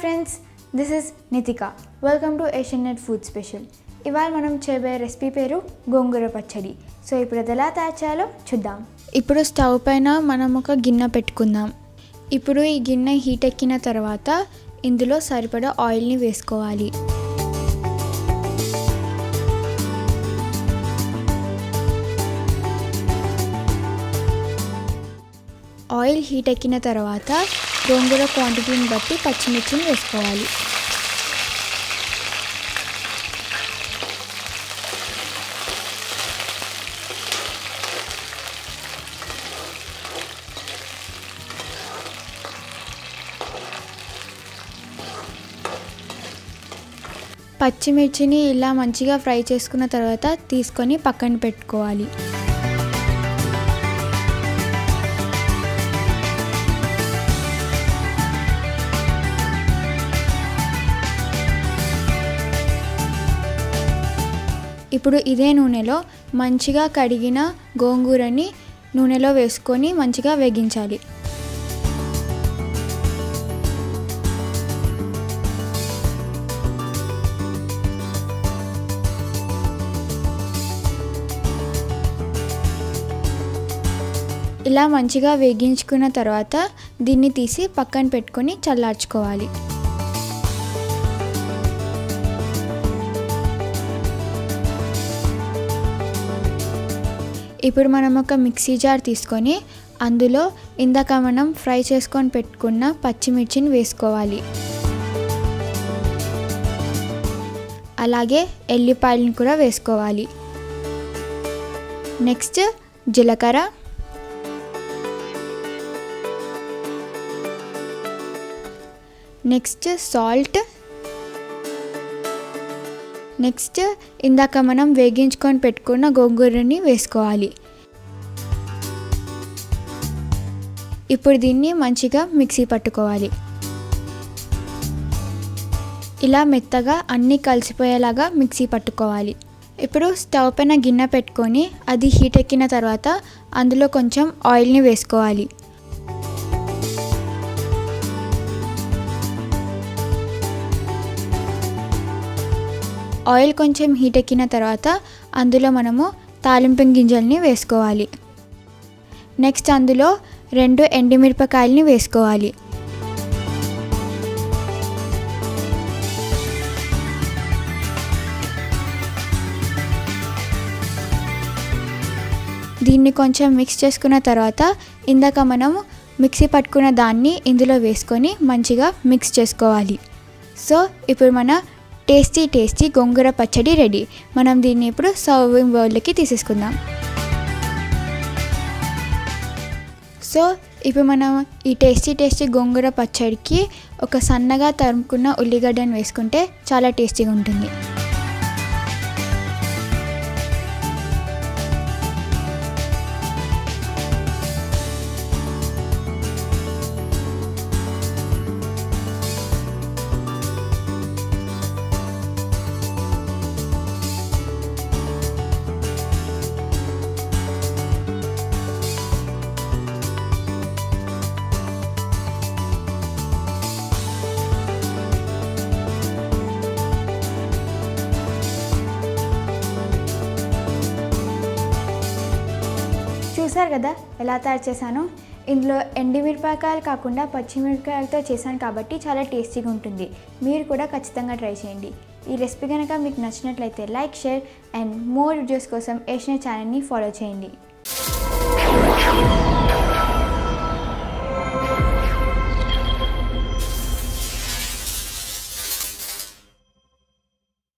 Friends this is Nitika welcome to Asianet food special ఇవాళ మనం చేయబోయే రెసిపీ పేరు గోంగూర పచ్చడి. సో ఇప్పుడు అది ఎలా తయారు చేయాలో చూద్దాం. ఇప్పుడు స్టవ్ పైన మనం ఒక గిన్నె పెట్టుకుందాం. ఇప్పుడు ఈ గిన్నె హీట్ ఎక్కిన తర్వాత ఇందులో సరిపడా ఆయిల్ని వేసుకోవాలి. ఆయిల్ హీట్ ఎక్కిన తర్వాత గోంగూర క్వాంటిటీని బట్టి పచ్చిమిర్చిని వేసుకోవాలి. పచ్చిమిర్చిని ఇలా మంచిగా ఫ్రై చేసుకున్న తర్వాత తీసుకొని పక్కన పెట్టుకోవాలి. ఇప్పుడు ఇదే నూనెలో మంచిగా కడిగిన గోంగూరని నూనెలో వేసుకొని మంచిగా వేగించాలి. ఇలా మంచిగా వేగించుకున్న తర్వాత దీన్ని తీసి పక్కన పెట్టుకొని చల్లార్చుకోవాలి. ఇప్పుడు మనం ఒక మిక్సీ జార్ తీసుకొని అందులో ఇందాక మనం ఫ్రై చేసుకొని పెట్టుకున్న పచ్చిమిర్చిని వేసుకోవాలి. అలాగే ఎల్లిపాయలను కూడా వేసుకోవాలి. నెక్స్ట్ జీలకర్ర. Next salt. నెక్స్ట్ ఇందాక మనం వేగించుకొని పెట్టుకున్న గోంగూరని వేసుకోవాలి. ఇప్పుడు దీన్ని మంచిగా మిక్సీ పట్టుకోవాలి. ఇలా మెత్తగా అన్నీ కలిసిపోయేలాగా మిక్సీ పట్టుకోవాలి. ఇప్పుడు స్టవ్ పైన గిన్నె పెట్టుకొని అది హీట్ ఎక్కిన తర్వాత అందులో కొంచెం ఆయిల్ని వేసుకోవాలి. ఆయిల్ కొంచెం హీట్ ఎక్కిన తర్వాత అందులో మనము తాలింపు గింజల్ని వేసుకోవాలి. నెక్స్ట్ అందులో రెండు ఎండుమిరపకాయలని వేసుకోవాలి. దీన్ని కొంచెం మిక్స్ చేసుకున్న తర్వాత ఇందాక మనం మిక్సీ పట్టుకున్న దాన్ని ఇందులో వేసుకొని మంచిగా మిక్స్ చేసుకోవాలి. సో ఇప్పుడు మన టేస్టీ టేస్టీ గోంగూర పచ్చడి రెడీ మనం దీన్ని ఇప్పుడు సర్వింగ్ బౌల్లోకి తీసేసుకుందాం. సో ఇప్పుడు మనం ఈ టేస్టీ టేస్టీ గోంగూర పచ్చడికి ఒక సన్నగా తరుముకున్న ఉల్లిగడ్డను వేసుకుంటే చాలా టేస్టీగా ఉంటుంది. చూసారు కదా? ఎలా తయారు చేశాను? ఇందులో ఎండిమిరపకాయలు కాకుండా పచ్చిమిరపకాయలతో చేశాను కాబట్టి చాలా టేస్టీగా ఉంటుంది. మీరు కూడా ఖచ్చితంగా ట్రై చేయండి. ఈ రెసిపీ కనుక మీకు నచ్చినట్లయితే like share and more videos కోసం ఏషియా ఛానల్ని ఫాలో చేయండి.